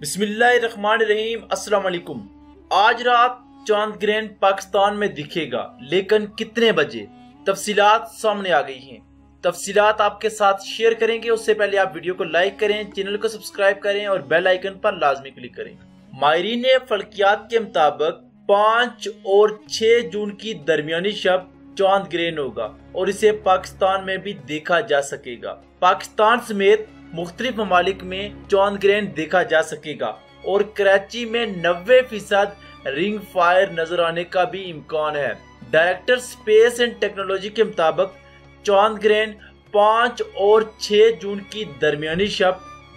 بسم اللہ الرحمن الرحیم السلام علیکم آج رات چاند گرین پاکستان میں دکھے گا، لیکن کتنے بجے؟ تفصیلات سامنے آ گئی ہیں۔ تفصیلات آپ کے ساتھ شیئر کریں گے۔ اس سے پہلے آپ ویڈیو کو لائک کریں، چینل کو سبسکرائب کریں اور بیل آئیکن پر لازمی کلک کریں۔ ماہرین فلکیات کے مطابق پانچ اور چھ جون کی درمیانی شب چاند گرین ہوگا اور اسے پاکستان میں بھی دیکھا جا سکے گا۔ پاکستان سمیت مختلف ممالک میں چاند گرین دیکھا جا سکے گا اور کراچی میں نوے فیصد رنگ فائر نظر آنے کا بھی امکان ہے۔ ڈائریکٹر سپیس اینڈ ٹیکنالوجی کے مطابق چاند گرین پانچ اور چھ جون کی درمیانی شب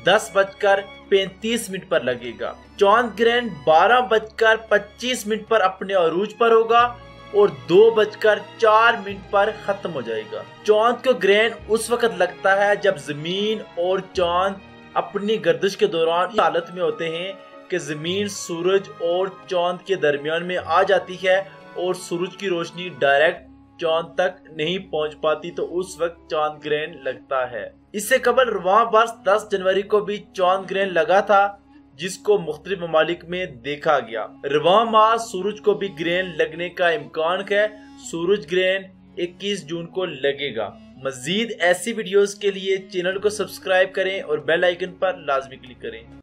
دس بج کر پینتیس منٹ پر لگے گا۔ چاند گرین بارہ بج کر پچیس منٹ پر اپنے عروج پر ہوگا اور دو بج کر چار منٹ پر ختم ہو جائے گا۔ چاند کو گرین اس وقت لگتا ہے جب زمین اور چاند اپنی گردش کے دوران حالت میں ہوتے ہیں کہ زمین سورج اور چاند کے درمیان میں آ جاتی ہے اور سورج کی روشنی ڈائریکٹ چاند تک نہیں پہنچ پاتی تو اس وقت چاند گرین لگتا ہے۔ اس سے قبل رواں برس دس جنوری کو بھی چاند گرین لگا تھا۔ جس کو مختلف ممالک میں دیکھا گیا۔ رواں ماہ سورج کو بھی گرین لگنے کا امکان ہے۔ سورج گرین اکیس جون کو لگے گا۔ مزید ایسی ویڈیوز کے لیے چینل کو سبسکرائب کریں اور بیل آئیکن پر لازمی کلک کریں۔